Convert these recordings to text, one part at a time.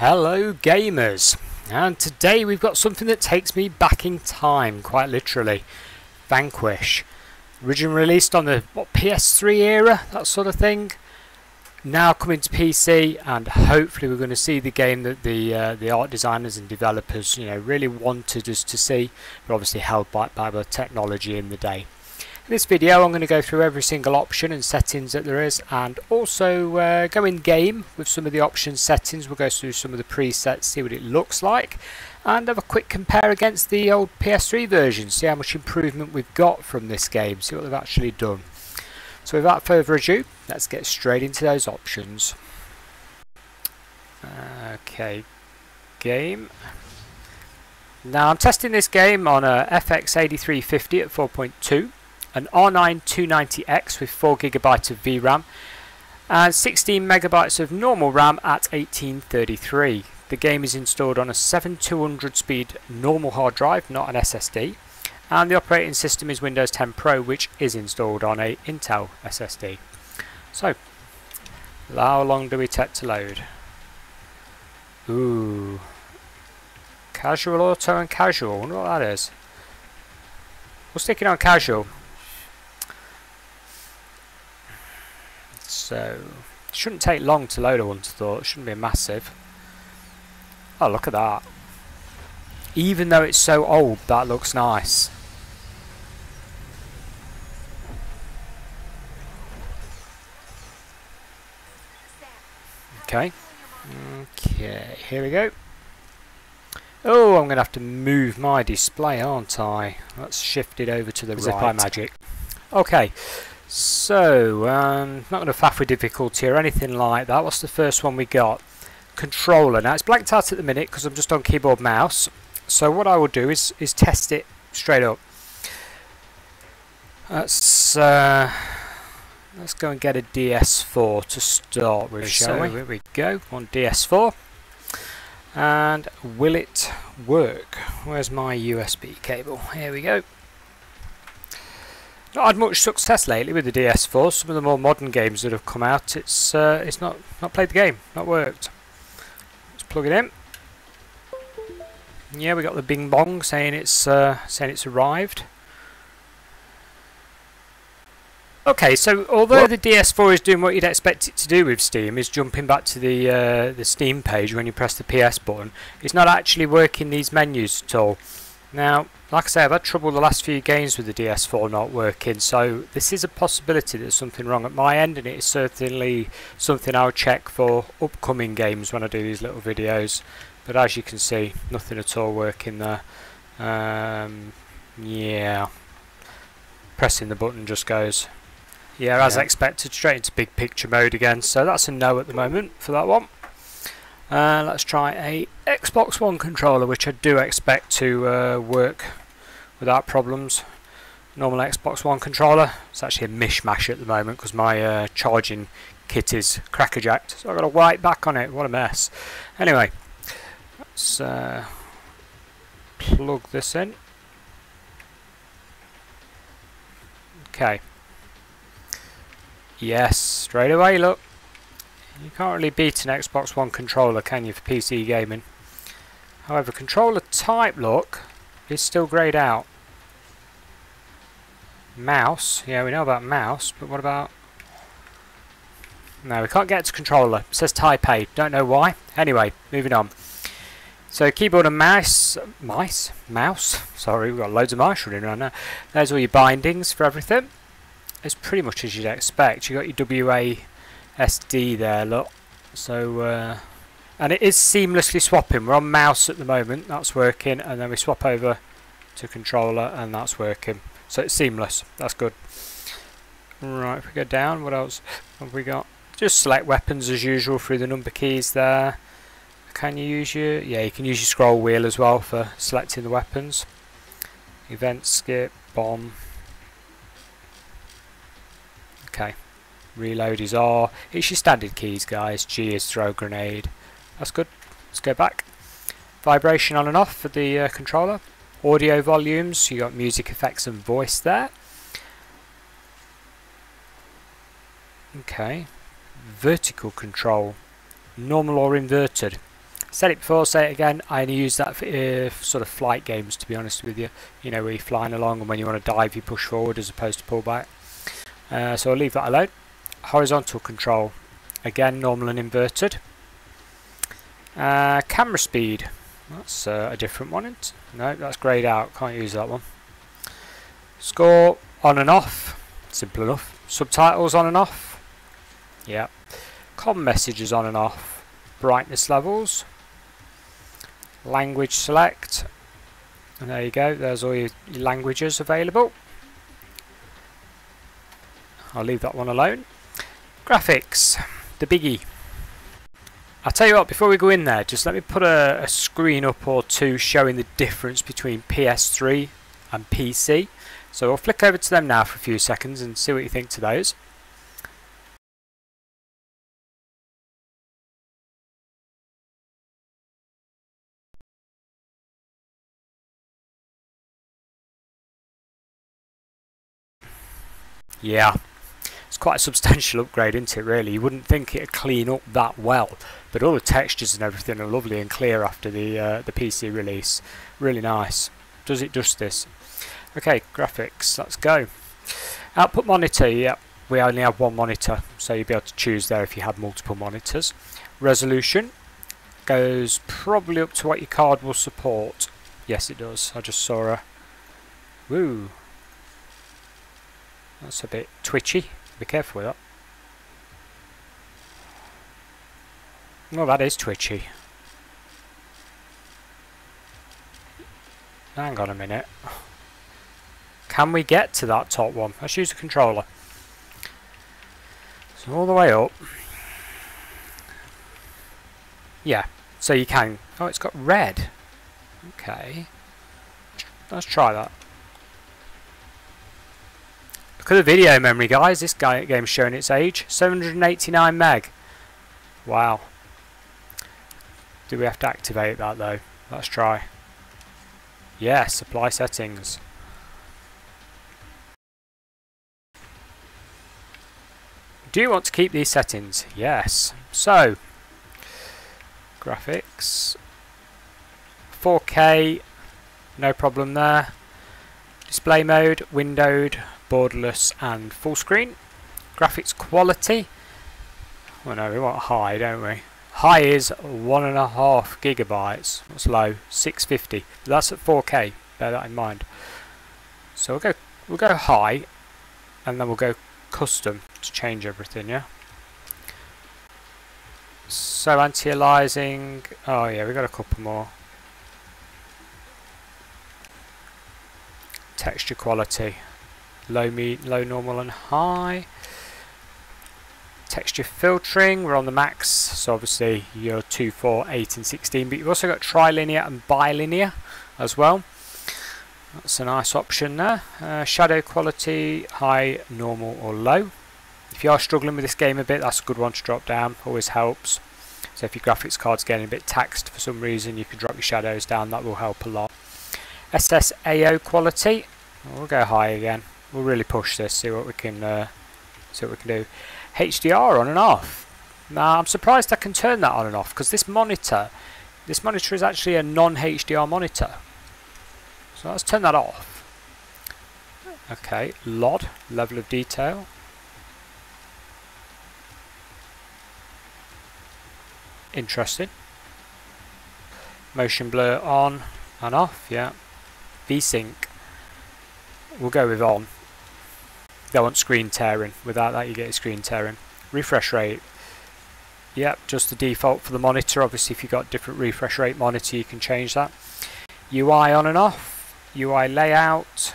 Hello gamers. And today we've got something that takes me back in time quite literally. Vanquish. Originally released on the what, PS3 era? That sort of thing? Now coming to PC and hopefully we're going to see the game that the uh, the art designers and developers you know really wanted us to see. But obviously held back by the technology in the day in this video I'm going to go through every single option and settings that there is and also uh, go in game with some of the option settings. We'll go through some of the presets, see what it looks like and have a quick compare against the old PS3 version, see how much improvement we've got from this game, see what they've actually done. So without further ado, let's get straight into those options. Okay, game. Now I'm testing this game on a FX8350 at 4.2 an R9 290X with 4GB of VRAM and 16 megabytes of normal RAM at 1833. The game is installed on a 7200 speed normal hard drive, not an SSD, and the operating system is Windows 10 Pro, which is installed on a Intel SSD. So, how long do we take to load? Ooh, casual auto and casual. I wonder what that is. We'll stick it on casual. So, shouldn't take long to load, I once thought. It shouldn't be massive. Oh, look at that. Even though it's so old, that looks nice. Okay. Okay, here we go. Oh, I'm going to have to move my display, aren't I? Let's shift it over to the As right. magic. Okay, so, um, not going to faff with difficulty or anything like that. What's the first one we got? Controller. Now, it's blanked out at the minute because I'm just on keyboard mouse. So what I will do is, is test it straight up. Let's, uh, let's go and get a DS4 to start with, shall so we? Here we go, on DS4. And will it work? Where's my USB cable? Here we go. Not had much success lately with the DS4. Some of the more modern games that have come out, it's uh, it's not not played the game, not worked. Let's plug it in. Yeah, we got the Bing Bong saying it's uh, saying it's arrived. Okay, so although what? the DS4 is doing what you'd expect it to do with Steam, is jumping back to the uh, the Steam page when you press the PS button, it's not actually working these menus at all. Now, like I say, I've had trouble the last few games with the DS4 not working, so this is a possibility that there's something wrong at my end, and it is certainly something I'll check for upcoming games when I do these little videos. But as you can see, nothing at all working there. Um, yeah, pressing the button just goes. Yeah, as yeah. expected, straight into big picture mode again, so that's a no at the moment for that one. Uh, let's try a Xbox One controller, which I do expect to uh, work without problems. Normal Xbox One controller. It's actually a mishmash at the moment because my uh, charging kit is crackerjacked. So I've got a white back on it. What a mess. Anyway, let's uh, plug this in. Okay. Yes, straight away, look. You can't really beat an Xbox One controller, can you, for PC gaming? However, controller type look is still greyed out. Mouse, yeah, we know about mouse, but what about... No, we can't get to controller. It says Type A, don't know why. Anyway, moving on. So keyboard and mouse, mice, mouse, sorry, we've got loads of mice running around now. There's all your bindings for everything. It's pretty much as you'd expect. You've got your WA SD there, look. So, uh, and it is seamlessly swapping. We're on mouse at the moment, that's working, and then we swap over to controller, and that's working. So it's seamless, that's good. Right, if we go down, what else have we got? Just select weapons as usual through the number keys there. Can you use your, yeah, you can use your scroll wheel as well for selecting the weapons. Event, skip, bomb. Okay, Reload is R. It's your standard keys, guys. G is throw grenade. That's good. Let's go back. Vibration on and off for the uh, controller. Audio volumes. You got music effects and voice there. Okay. Vertical control. Normal or inverted. Said it before, say it again. I only use that for uh, sort of flight games, to be honest with you. You know, where you're flying along and when you want to dive, you push forward as opposed to pull back. Uh, so I'll leave that alone. Horizontal control. Again, normal and inverted. Uh, camera speed. That's uh, a different one. No, that's greyed out. Can't use that one. Score on and off. Simple enough. Subtitles on and off. Yeah. Com messages on and off. Brightness levels. Language select. And there you go. There's all your, your languages available. I'll leave that one alone. Graphics. The biggie. I'll tell you what, before we go in there, just let me put a, a, screen up or two showing the difference between PS3 and PC. So I'll flick over to them now for a few seconds and see what you think to those. Yeah, it's quite a substantial upgrade, isn't it, really? You wouldn't think it'd clean up that well, but all the textures and everything are lovely and clear after the, uh, the PC release. Really nice. Does it justice. Okay, graphics, let's go. Output monitor, yep, we only have one monitor, so you'll be able to choose there if you had multiple monitors. Resolution goes probably up to what your card will support. Yes, it does. I just saw a... Woo! That's a bit twitchy. Be careful with that. Well, that is twitchy. Hang on a minute. Can we get to that top one? Let's use the controller. So all the way up. Yeah, so you can. Oh, it's got red. Okay. Let's try that. Look at the video memory, guys. This guy game's showing its age. 789 meg. Wow. Do we have to activate that, though? Let's try. Yes, apply settings. Do you want to keep these settings? Yes. So, graphics. 4K, no problem there. Display mode, windowed, borderless and full screen. Graphics quality. Well no, we want high, don't we? High is one and a half gigabytes. What's low? 650. That's at 4K. Bear that in mind. So we'll go we'll go high, and then we'll go custom to change everything. Yeah. So anti-aliasing. Oh yeah, we got a couple more. Texture quality low, me low, normal and high. Texture filtering, we're on the max, so obviously you're 2, 4, 8 and 16, but you've also got trilinear and bilinear as well. That's a nice option there. Uh, shadow quality, high, normal or low. If you are struggling with this game a bit, that's a good one to drop down, always helps. So if your graphics card's getting a bit taxed for some reason, you can drop your shadows down, that will help a lot. SSAO quality, we'll go high again we'll really push this, see what we can uh, see what we can do. HDR on and off. Now I'm surprised I can turn that on and off because this monitor, this monitor is actually a non-HDR monitor. So let's turn that off. Okay, LOD, level of detail. Interesting. Motion blur on and off, yeah. VSync. We'll go with on they want screen tearing. Without that you get screen tearing. Refresh rate. Yep, just the default for the monitor. Obviously if you've got different refresh rate monitor you can change that. UI on and off. UI layout.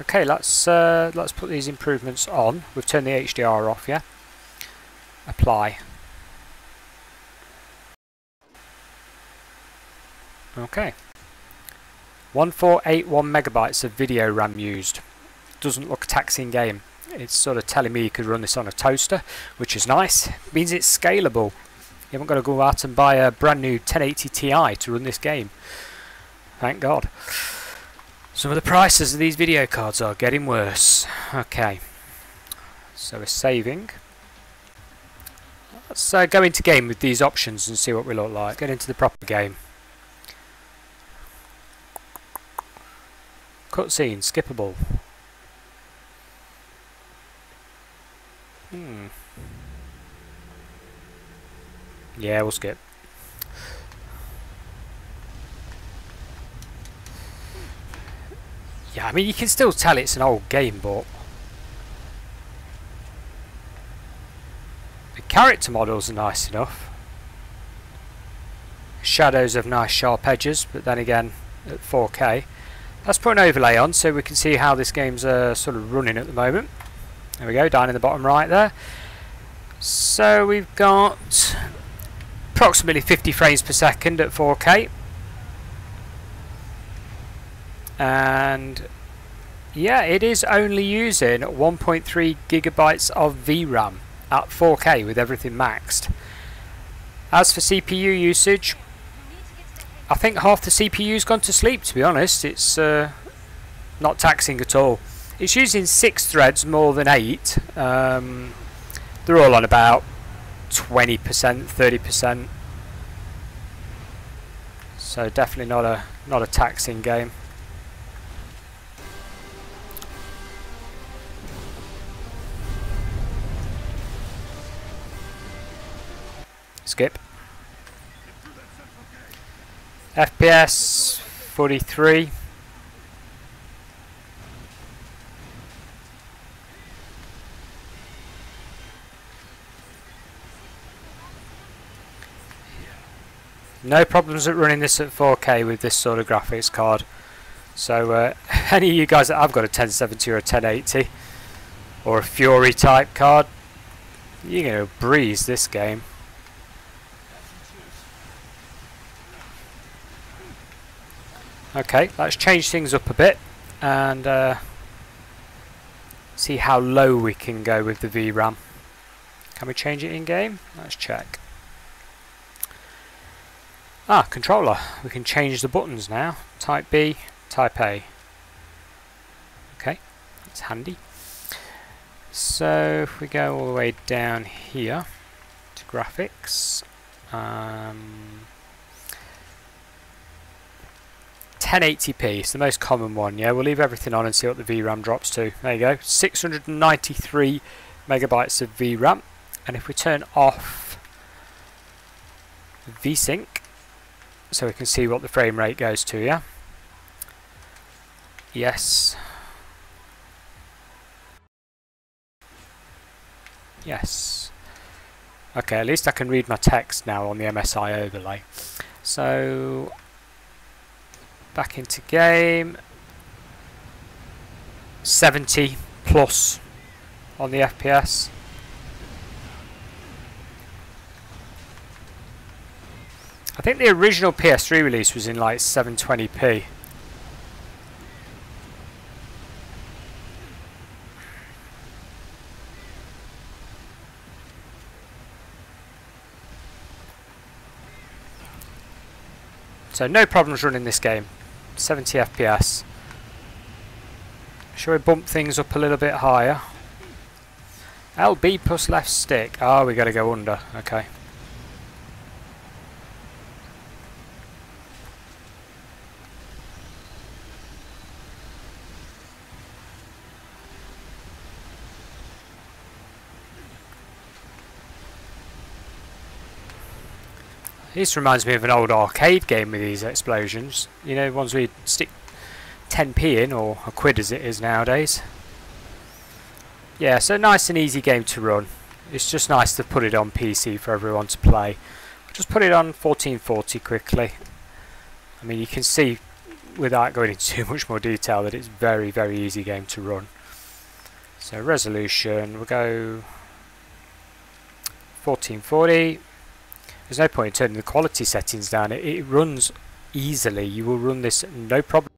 Okay, let's uh, let's put these improvements on. We've turned the HDR off, yeah? Apply. Okay. 1481 megabytes of video RAM used doesn't look a taxing game. It's sort of telling me you could run this on a toaster, which is nice. It means it's scalable. You haven't got to go out and buy a brand new 1080 Ti to run this game. Thank God. Some of the prices of these video cards are getting worse. Okay. So we're saving. Let's uh, go into game with these options and see what we look like. Get into the proper game. Cutscene, skippable. Hmm. Yeah, we'll skip. Yeah, I mean, you can still tell it's an old game, but... The character models are nice enough. Shadows have nice sharp edges, but then again, at 4K. Let's put an overlay on so we can see how this game's uh, sort of running at the moment. There we go, down in the bottom right there. So we've got approximately 50 frames per second at 4K. And yeah, it is only using 1.3 gigabytes of VRAM at 4K with everything maxed. As for CPU usage, I think half the CPU's gone to sleep to be honest. It's uh, not taxing at all. It's using 6 threads more than 8. Um, they're all on about 20%, 30%. So definitely not a not a taxing game. Skip. FPS 43. No problems at running this at 4K with this sort of graphics card. So uh, any of you guys that have got a 1070 or a 1080 or a Fury type card, you're going to breeze this game. Okay, let's change things up a bit and uh, see how low we can go with the VRAM. Can we change it in game? Let's check. Ah, controller. We can change the buttons now. Type B, Type A. Okay, that's handy. So if we go all the way down here to graphics, um, 1080p is the most common one. Yeah, we'll leave everything on and see what the VRAM drops to. There you go, 693 megabytes of VRAM. And if we turn off VSync, so we can see what the frame rate goes to, yeah? Yes. Yes. Okay, at least I can read my text now on the MSI overlay. So, back into game. 70 plus on the FPS. I think the original PS3 release was in like 720p. So no problems running this game. 70 FPS. Shall we bump things up a little bit higher? LB plus left stick. Oh, we got to go under. Okay. This reminds me of an old arcade game with these explosions. You know, ones you stick 10p in, or a quid as it is nowadays. Yeah, so nice and easy game to run. It's just nice to put it on PC for everyone to play. Just put it on 1440 quickly. I mean, you can see without going into too much more detail that it's very, very easy game to run. So resolution, we'll go 1440. There's no point in turning the quality settings down. It, it runs easily. You will run this no problem.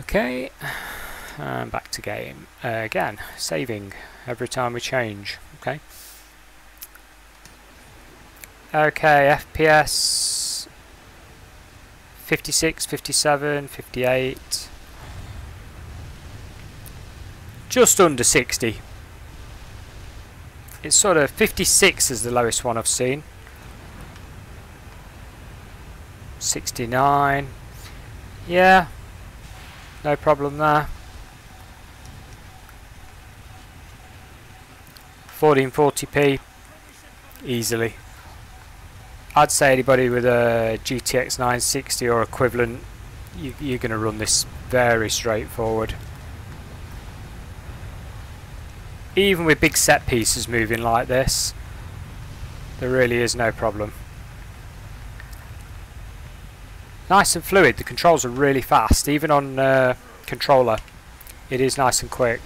Okay, and back to game. Uh, again, saving every time we change. Okay. Okay, FPS 56, 57, 58. Just under 60 It's sort of 56 is the lowest one I've seen. 69. Yeah. No problem there. 1440p. Easily. I'd say anybody with a GTX 960 or equivalent, you, you're going to run this very straightforward. Even with big set pieces moving like this, there really is no problem. Nice and fluid, the controls are really fast, even on uh, controller, it is nice and quick.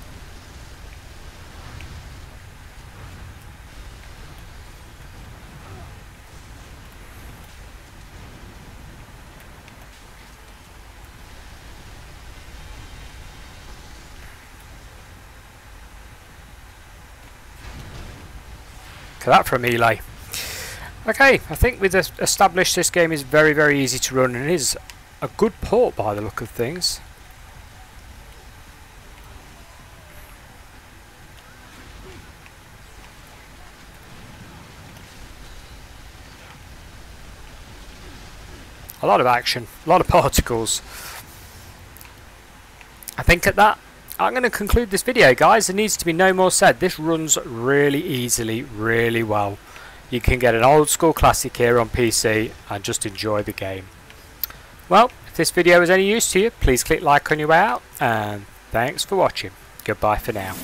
That from Eli. Okay, I think we've established this game is very, very easy to run and is a good port by the look of things. A lot of action, a lot of particles. I think at that I'm going to conclude this video guys. There needs to be no more said. This runs really easily, really well. You can get an old school classic here on PC and just enjoy the game. Well, if this video was any use to you, please click like on your way out and thanks for watching. Goodbye for now.